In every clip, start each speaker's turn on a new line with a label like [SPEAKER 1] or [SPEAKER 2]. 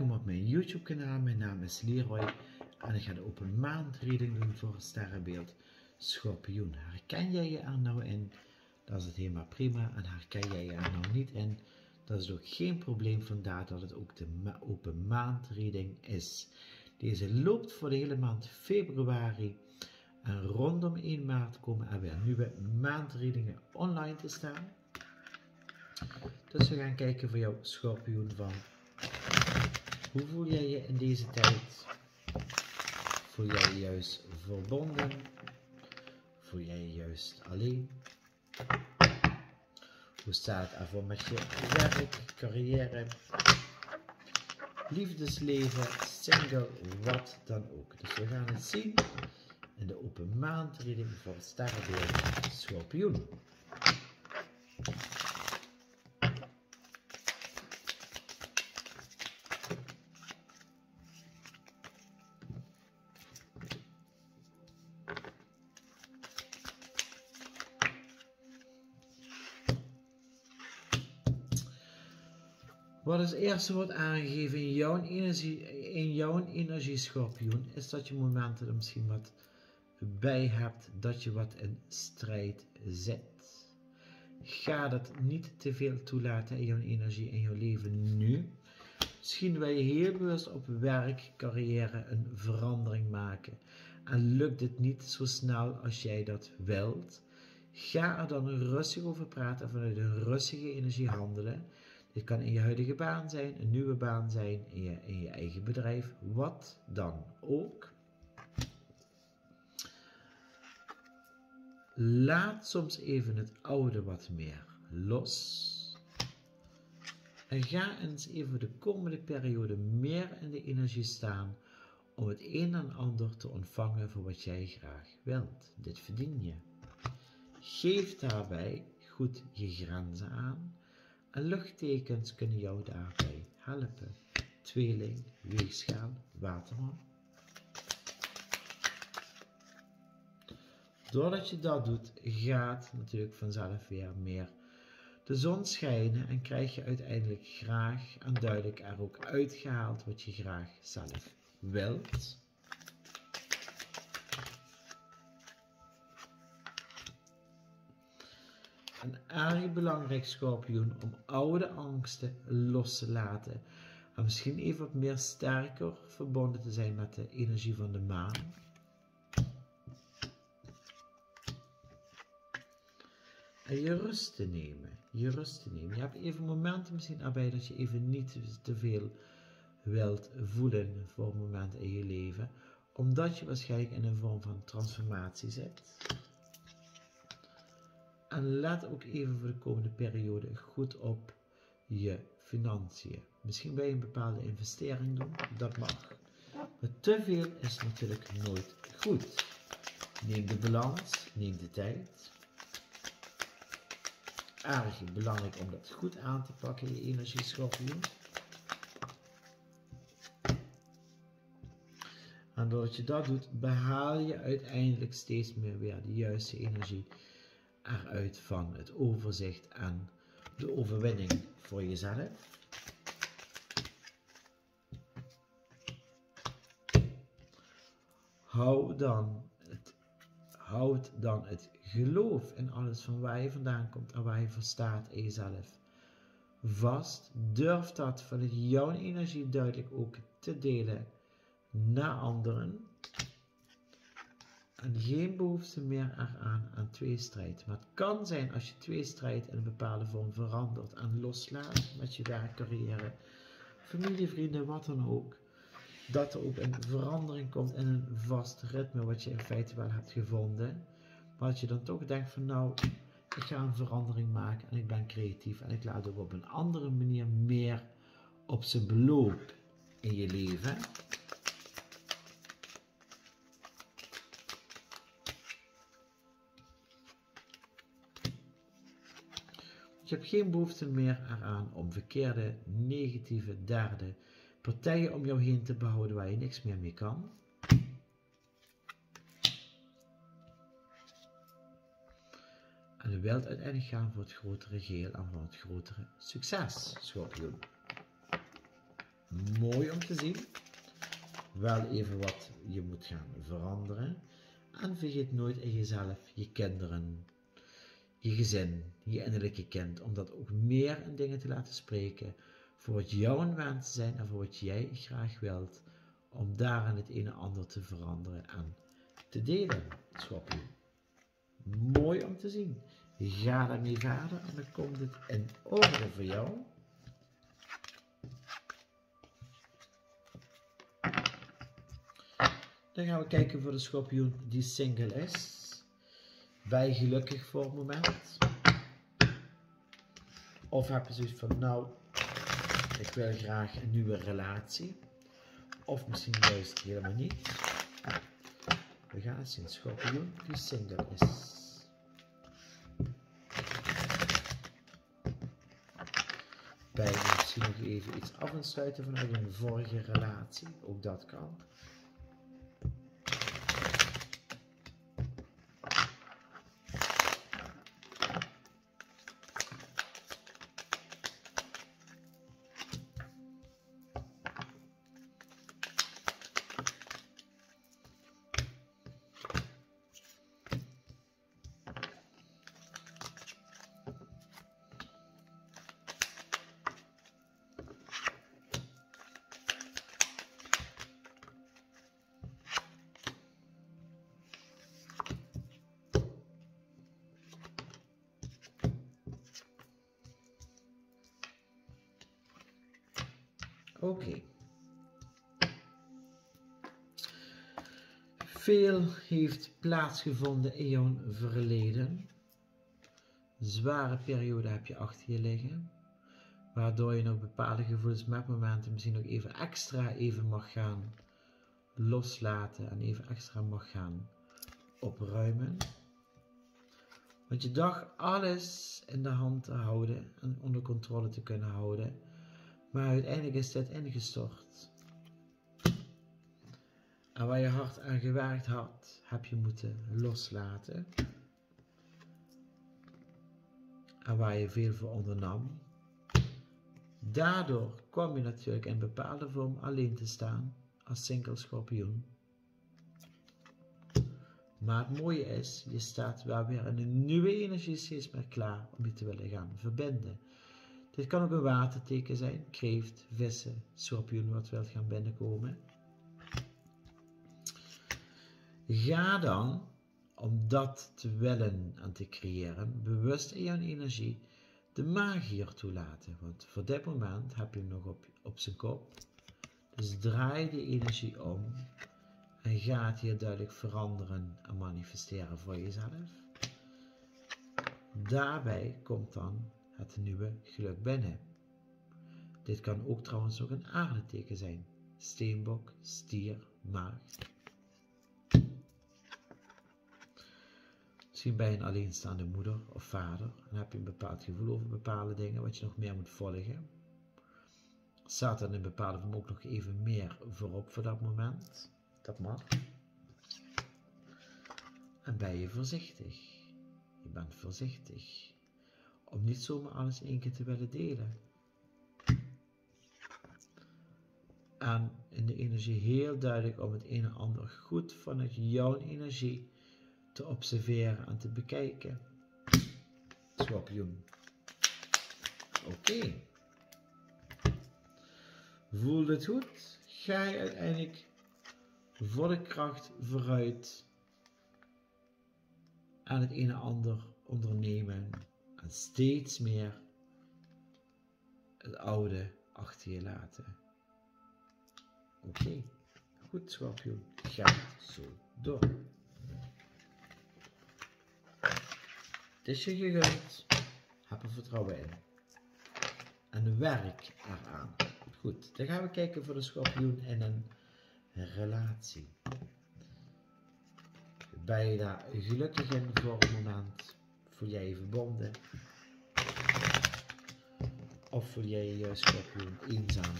[SPEAKER 1] Welkom op mijn YouTube kanaal. Mijn naam is Leroy en ik ga de open maandreading doen voor sterrenbeeld Schorpioen. Herken jij je er nou in? Dat is het helemaal prima. En herken jij je er nou niet in? Dat is ook geen probleem, vandaar dat het ook de open maandreading is. Deze loopt voor de hele maand februari. En rondom 1 maart komen er weer nieuwe maandreadingen online te staan. Dus we gaan kijken voor jouw schorpioen van hoe voel jij je in deze tijd? Voel jij je juist verbonden? Voel jij je juist alleen? Hoe staat het ervoor met je werk, carrière, liefdesleven, single, wat dan ook. Dus we gaan het zien in de open maandreading voor het sterrenbeeld Schorpioen. Wat het eerste wordt aangegeven in jouw energie, in jouw energieschorpioen, is dat je momenten er misschien wat bij hebt dat je wat in strijd zit. Ga dat niet te veel toelaten in jouw energie in jouw leven nu. Misschien wil je heel bewust op werk, carrière een verandering maken. En lukt het niet zo snel als jij dat wilt. Ga er dan rustig over praten vanuit een rustige energie handelen. Dit kan in je huidige baan zijn, een nieuwe baan zijn, in je, in je eigen bedrijf, wat dan ook. Laat soms even het oude wat meer los. En ga eens even de komende periode meer in de energie staan om het een en ander te ontvangen voor wat jij graag wilt. Dit verdien je. Geef daarbij goed je grenzen aan en luchttekens kunnen jou daarbij helpen. Tweeling, weegschaal, waterman. Doordat je dat doet, gaat natuurlijk vanzelf weer meer de zon schijnen en krijg je uiteindelijk graag en duidelijk er ook uitgehaald wat je graag zelf wilt. Een erg belangrijk schorpioen om oude angsten los te laten. En misschien even wat meer sterker verbonden te zijn met de energie van de maan. En je rust te nemen. Je rust te nemen. Je hebt even momenten misschien erbij dat je even niet te veel wilt voelen voor moment in je leven. Omdat je waarschijnlijk in een vorm van transformatie zit. En let ook even voor de komende periode goed op je financiën. Misschien wil je een bepaalde investering doen, dat mag. Maar te veel is natuurlijk nooit goed. Neem de balans, neem de tijd. Erg belangrijk om dat goed aan te pakken, je energieschorpioen. En doordat je dat doet, behaal je uiteindelijk steeds meer weer de juiste energie eruit van het overzicht en de overwinning voor jezelf. Hou dan het, houd dan het geloof in alles van waar je vandaan komt en waar je voor staat in jezelf vast. Durf dat vanuit jouw energie duidelijk ook te delen naar anderen. En geen behoefte meer eraan aan tweestrijd. Maar het kan zijn als je tweestrijd in een bepaalde vorm verandert en loslaat met je werkcarrière, familie, vrienden, wat dan ook. Dat er ook een verandering komt in een vast ritme wat je in feite wel hebt gevonden. Maar dat je dan toch denkt van nou, ik ga een verandering maken en ik ben creatief en ik laat ook op een andere manier meer op zijn beloop in je leven. Je hebt geen behoefte meer eraan om verkeerde, negatieve, derde partijen om jou heen te behouden waar je niks meer mee kan. En je wilt uiteindelijk gaan voor het grotere geheel en voor het grotere succes, schorpioen. Mooi om te zien. Wel even wat je moet gaan veranderen. En vergeet nooit in jezelf, je kinderen, je gezin, je innerlijke kind, om dat ook meer in dingen te laten spreken. Voor wat jouw wensen zijn en voor wat jij graag wilt. Om daarin het een en ander te veranderen en te delen, schorpioen. Mooi om te zien. Ga daarmee verder en dan komt het in orde voor jou. Dan gaan we kijken voor de schorpioen die single is. Ben gelukkig voor het moment? Of heb je zoiets van, nou, ik wil graag een nieuwe relatie. Of misschien juist helemaal niet. We gaan zien, schorpioen die single is. bij misschien nog even iets af en sluiten vanuit een vorige relatie. Ook dat kan. Oké. Veel heeft plaatsgevonden in jouw verleden. zware periode heb je achter je liggen. Waardoor je nog bepaalde gevoelens met momenten misschien nog even extra even mag gaan loslaten. En even extra mag gaan opruimen. Want je dacht alles in de hand te houden en onder controle te kunnen houden. Maar uiteindelijk is dit ingestort. En waar je hard aan gewerkt had, heb je moeten loslaten. En waar je veel voor ondernam. Daardoor kwam je natuurlijk in bepaalde vorm alleen te staan als single schorpioen. Maar het mooie is, je staat wel weer in een nieuwe energie steeds meer klaar om je te willen gaan verbinden. Dit kan ook een waterteken zijn, kreeft, vissen, schorpioen wat wilt gaan binnenkomen. Ga dan, om dat te willen en te creëren, bewust in jouw energie de magier toelaten. Want voor dit moment heb je hem nog op, op zijn kop. Dus draai de energie om en ga het hier duidelijk veranderen en manifesteren voor jezelf. Daarbij komt dan het nieuwe geluk binnen. Dit kan ook trouwens ook een aardeteken zijn. Steenbok, stier, maagd. Misschien ben je een alleenstaande moeder of vader en heb je een bepaald gevoel over bepaalde dingen wat je nog meer moet volgen. Staat dan in bepaalde vorm ook nog even meer voorop voor dat moment. Dat mag. En ben je voorzichtig. Je bent voorzichtig om niet zomaar alles één keer te willen delen. En in de energie heel duidelijk om het een en ander goed vanuit jouw energie te observeren en te bekijken. Schorpioen. Oké. Voel het goed? Ga je uiteindelijk voor de kracht vooruit aan het een en ander ondernemen en steeds meer het oude achter je laten. Oké, goed schorpioen, ga zo door. Het is je gegund, heb er vertrouwen in. En werk eraan. Goed, dan gaan we kijken voor de schorpioen in een relatie. Ben je daar gelukkig in voor een moment? Jij je verbonden? Of jij je juist schorpioen eenzaam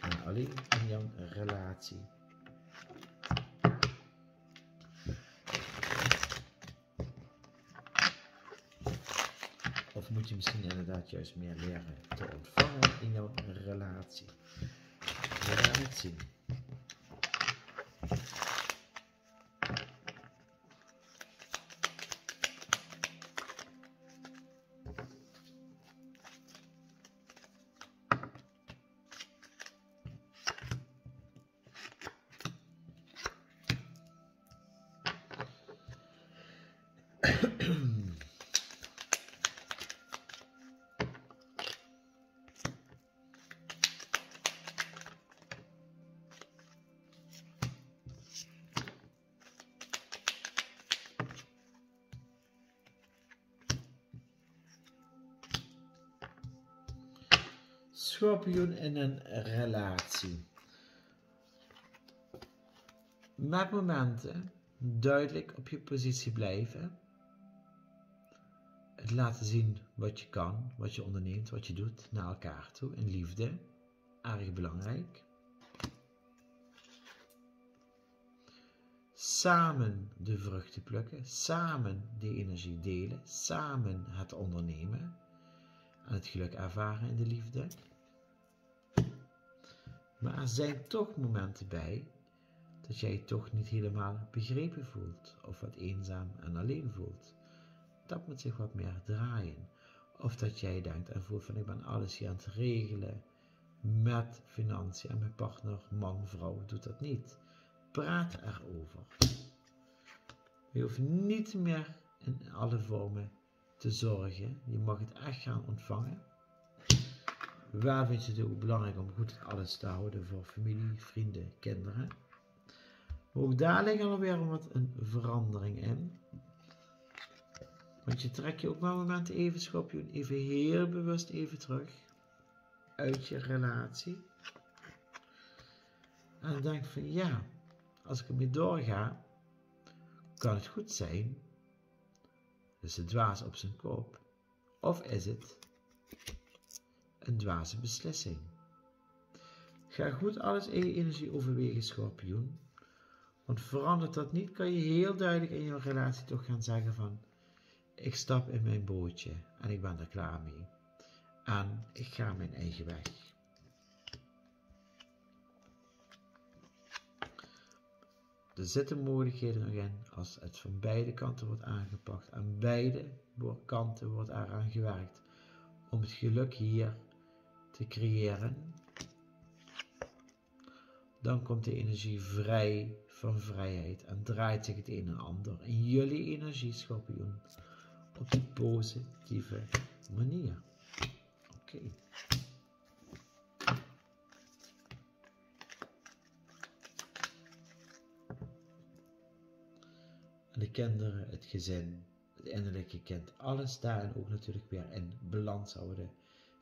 [SPEAKER 1] en alleen in jouw relatie? Of moet je misschien inderdaad juist meer leren te ontvangen in jouw relatie? Schorpioen in een relatie. Met momenten duidelijk op je positie blijven. Het laten zien wat je kan, wat je onderneemt, wat je doet naar elkaar toe in liefde. Erg belangrijk. Samen de vruchten plukken, samen die energie delen, samen het ondernemen en het geluk ervaren in de liefde. Maar er zijn toch momenten bij dat jij je toch niet helemaal begrepen voelt of wat eenzaam en alleen voelt. Dat moet zich wat meer draaien. Of dat jij denkt en voelt van ik ben alles hier aan het regelen met financiën en mijn partner, man, vrouw doet dat niet. Praat erover. Je hoeft niet meer in alle vormen te zorgen. Je mag het echt gaan ontvangen. Waar vind je het ook belangrijk om goed alles te houden voor familie, vrienden, kinderen. Ook daar ligt alweer wat een verandering in. Want je trekt je ook maar momenten even schopje, even heel bewust even terug uit je relatie. En denk van ja, als ik ermee doorga, kan het goed zijn. Dus het dwaas op zijn kop. Of is het een dwaze beslissing. Ga goed alles in je energie overwegen, schorpioen. Want verandert dat niet, kan je heel duidelijk in je relatie toch gaan zeggen van... Ik stap in mijn bootje en ik ben er klaar mee. En ik ga mijn eigen weg. Er zitten mogelijkheden nog in als het van beide kanten wordt aangepakt. Aan beide kanten wordt eraan gewerkt om het geluk hier te creëren, dan komt de energie vrij van vrijheid en draait zich het een en ander in jullie energie, schorpioen, op die positieve manier. Oké. De kinderen, het gezin, het innerlijke kind, alles daarin ook natuurlijk weer in balans houden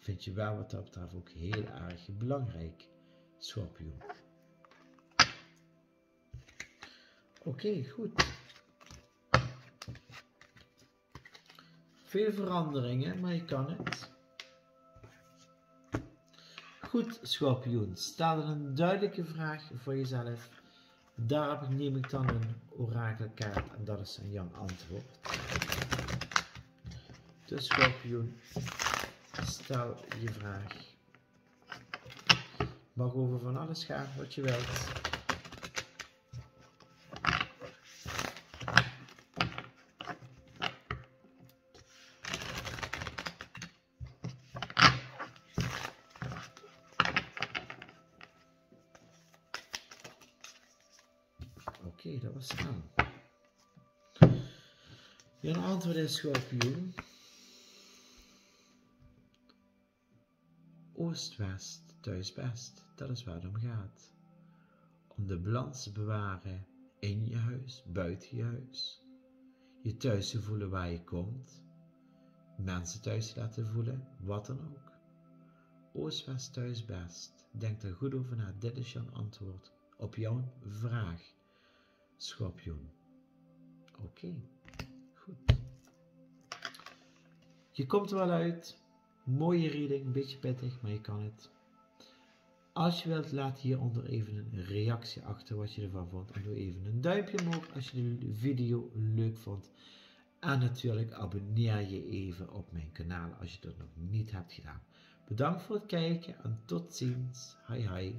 [SPEAKER 1] vind je wel wat dat betreft ook heel erg belangrijk, schorpioen. Oké, goed. Veel veranderingen, maar je kan het. Goed, schorpioen. Stel dan een duidelijke vraag voor jezelf. Daarop neem ik dan een orakelkaart en dat is een jouw antwoord. Dus schorpioen, Stel je vraag. Mag over van alles gaan wat je wilt. Oké, dat was aan. Je antwoord is schorpioen. Oost-west, thuis-best, dat is waar het om gaat. Om de balans te bewaren in je huis, buiten je huis. Je thuis te voelen waar je komt. Mensen thuis te laten voelen, wat dan ook. Oost-west, thuis-best. Denk er goed over na. Dit is jouw antwoord op jouw vraag. Schorpioen. Oké, goed. Je komt er wel uit. Mooie reading, een beetje pittig, maar je kan het. Als je wilt, laat hieronder even een reactie achter wat je ervan vond. En doe even een duimpje omhoog als je de video leuk vond. En natuurlijk abonneer je even op mijn kanaal als je dat nog niet hebt gedaan. Bedankt voor het kijken en tot ziens. Hi hi.